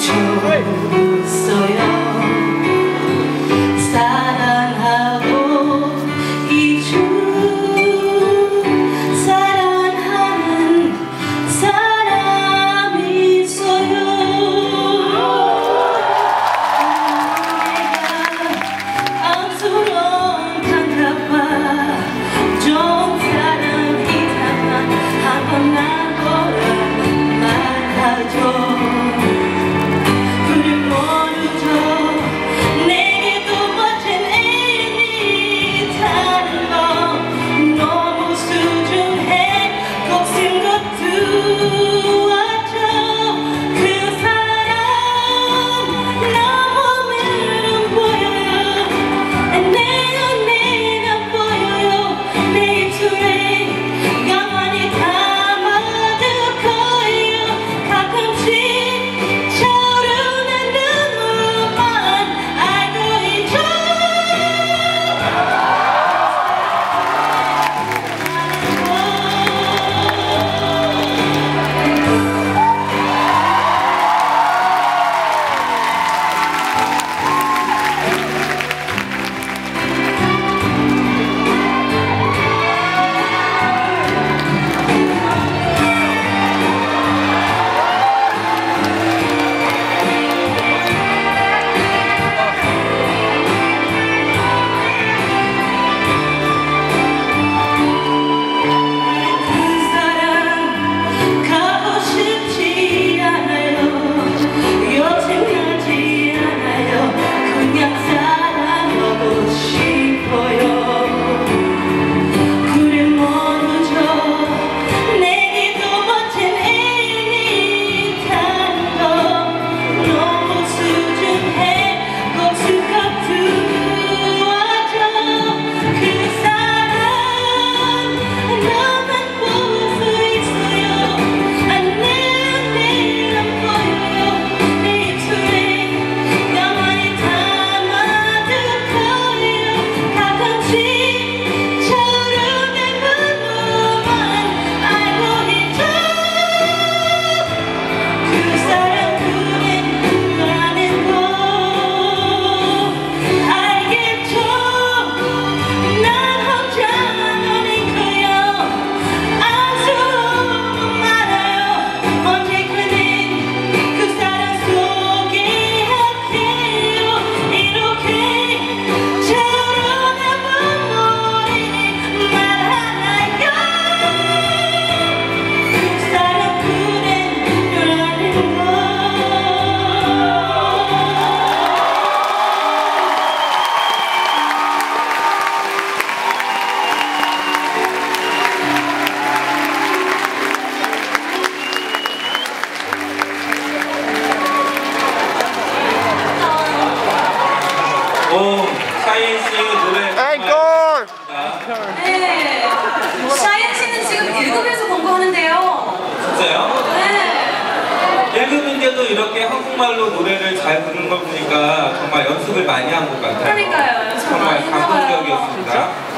请。 오, 샤인 씨 노래 앵콜! 네. 샤인 씨는 지금 1급에서 공부하는데요. 진짜요? 네. 1급인데도 이렇게 한국말로 노래를 잘 부르는 걸 보니까 정말 연습을 많이 한 것 같아요. 그러니까요. 정말. 감동적이었습니다.